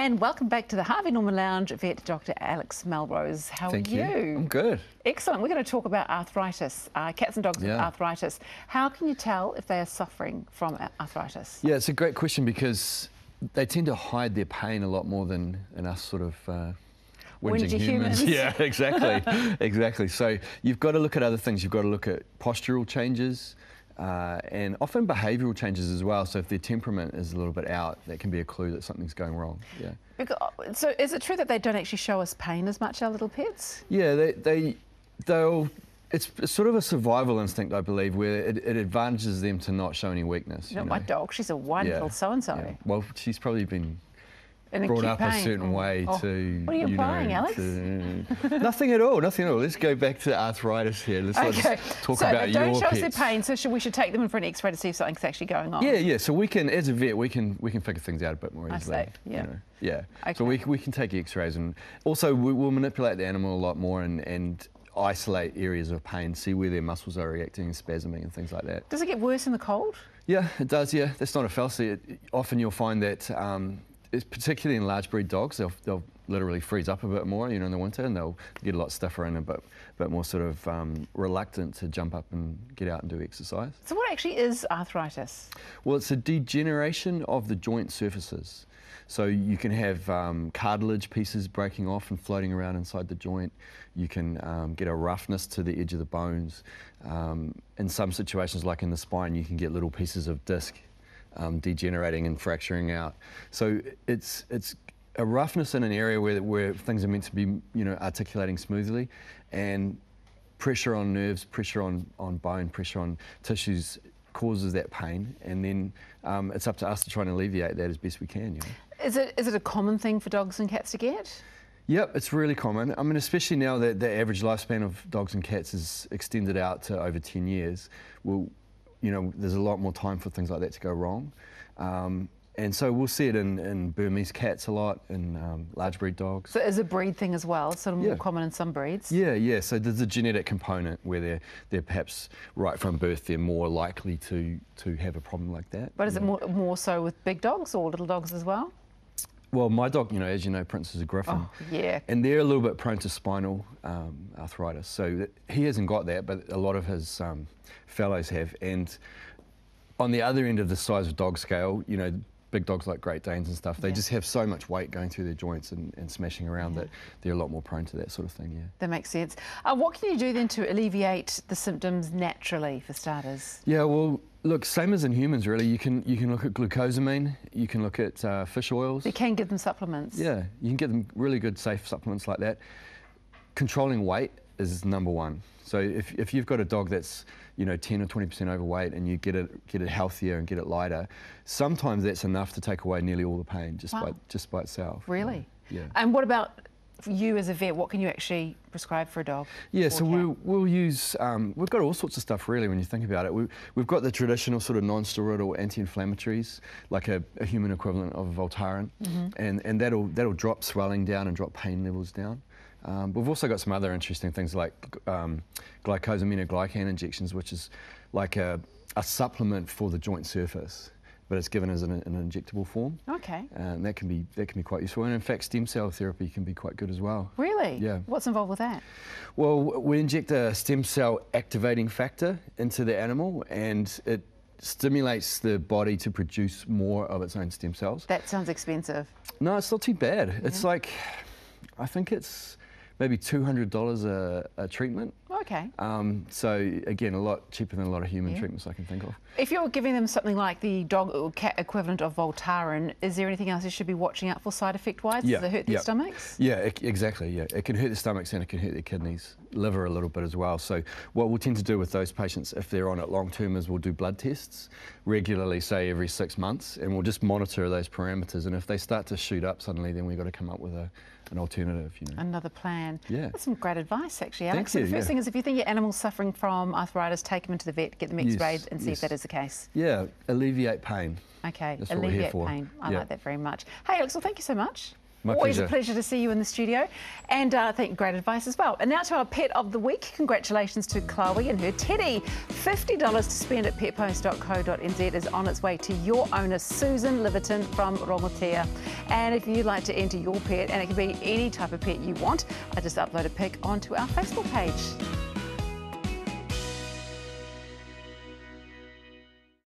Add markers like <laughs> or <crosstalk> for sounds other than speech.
And welcome back to the Harvey Norman Lounge, Vet Dr. Alex Melrose. How Thank are you? you. I'm good. Excellent. We're going to talk about arthritis, uh, cats and dogs with arthritis. How can you tell if they are suffering from arthritis? Yeah, it's a great question because they tend to hide their pain a lot more than, than us sort of uh, whinging Whingy humans. <laughs> Yeah, exactly, <laughs> exactly. So you've got to look at other things. You've got to look at postural changes. Uh, and often behavioural changes as well. So if their temperament is a little bit out, that can be a clue that something's going wrong. Yeah. Because, so is it true that they don't actually show us pain as much, our little pets? Yeah, they, they they'll. It's sort of a survival instinct, I believe, where it, it advantages them to not show any weakness. you Not my know. dog. She's a wonderful Yeah, so-and-so. yeah. Well, she's probably been In brought up a certain way Oh, to. What are you, know, implying, Alex? to- <laughs> nothing at all. Nothing at all. Let's go back to arthritis here. Let's Okay. talk so about don't your show us their pain, so should, we should take them in for an X-ray to see if something's actually going on. Yeah, yeah. So we can, as a vet, we can we can figure things out a bit more easily. I see, yeah. You know? Yeah. Okay. So we, we can take X-rays and also we, we'll manipulate the animal a lot more and, and isolate areas of pain, see where their muscles are reacting and spasming and things like that. Does it get worse in the cold? Yeah, it does. Yeah, that's not a fallacy. It, often you'll find that, um, particularly in large breed dogs, they'll, they'll literally freeze up a bit more, you know, in the winter, and they'll get a lot stiffer and a bit, bit more sort of um, reluctant to jump up and get out and do exercise. So what actually is arthritis? Well, it's a degeneration of the joint surfaces. So you can have um, cartilage pieces breaking off and floating around inside the joint. You can um, get a roughness to the edge of the bones. Um, in some situations, like in the spine, you can get little pieces of disc um, degenerating and fracturing out. So it's it's a roughness in an area where, where things are meant to be, you know, articulating smoothly, and pressure on nerves, pressure on, on bone, pressure on tissues causes that pain, and then um, it's up to us to try and alleviate that as best we can. You know? Is it is it a common thing for dogs and cats to get? Yep, it's really common. I mean, especially now that the average lifespan of dogs and cats is extended out to over 10 years. Well, you know, there's a lot more time for things like that to go wrong. Um, and so we'll see it in, in Burmese cats a lot, in um, large breed dogs. So is a breed thing as well, sort of more common in some breeds? Yeah, yeah. So there's a genetic component where they're they're perhaps right from birth they're more likely to to have a problem like that. But is it more, more so with big dogs or little dogs as well? Well, my dog, you know, as you know, Prince is a Griffin. Oh, yeah. And they're a little bit prone to spinal um, arthritis. So he hasn't got that, but a lot of his um, fellows have. And on the other end of the size of dog scale, you know, big dogs like Great Danes and stuff, they Yeah. just have so much weight going through their joints and, and smashing around Yeah. that they're a lot more prone to that sort of thing, yeah. That makes sense. Uh, what can you do then to alleviate the symptoms naturally, for starters? Yeah, well, look, same as in humans, really. You can you can look at glucosamine, you can look at uh, fish oils. You can give them supplements. Yeah, you can get them really good, safe supplements like that. Controlling weight is number one. So if, if you've got a dog that's you know 10 or 20 percent overweight and you get it get it healthier and get it lighter, sometimes that's enough to take away nearly all the pain just by just by itself. Really? Yeah. And what about you as a vet? What can you actually prescribe for a dog? Yeah, so we'll, we'll use, um, we've got all sorts of stuff really when you think about it. We, we've got the traditional sort of non-steroidal anti-inflammatories, like a, a human equivalent of Voltaren, Mm-hmm. and, and that'll, that'll drop swelling down and drop pain levels down. Um, we've also got some other interesting things like um, glycosaminoglycan injections, which is like a, a supplement for the joint surface, but it's given as an, an injectable form. Okay. And that can be that can be quite useful. And in fact, stem cell therapy can be quite good as well. Really? Yeah. What's involved with that? Well, we inject a stem cell activating factor into the animal, and it stimulates the body to produce more of its own stem cells. That sounds expensive. No, it's not too bad. It's like, I think it's maybe two hundred dollars a, a treatment. Okay. Um, so again, a lot cheaper than a lot of human Yeah. treatments I can think of. If you're giving them something like the dog or cat equivalent of Voltaren, is there anything else you should be watching out for side effect wise? Yeah, Does it hurt their yeah. stomachs? Yeah, e- exactly. Yeah, it can hurt the stomachs and it can hurt their kidneys, liver a little bit as well. So what we'll tend to do with those patients, if they're on it long term, is we'll do blood tests regularly, say every six months, and we'll just monitor those parameters. And if they start to shoot up suddenly, then we've got to come up with a, an alternative. You know. Another plan. Yeah. That's some great advice, actually, Thank Alex. so the first yeah. thing is if you think your animal's suffering from arthritis, take them into the vet, get them x-rayed Yes, and see yes. if that is the case. Yeah, alleviate pain. Okay, That's what we're here alleviate pain. I Yeah. like that very much. Hey, Alex, well, thank you so much. My Always pleasure. a pleasure to see you in the studio. And uh, I think great advice as well. And now to our pet of the week. Congratulations to Chloe and her teddy. $50 to spend at petpost.co.nz is on its way to your owner, Susan Liverton from Romotea. And if you'd like to enter your pet, and it can be any type of pet you want, I just upload a pic onto our Facebook page.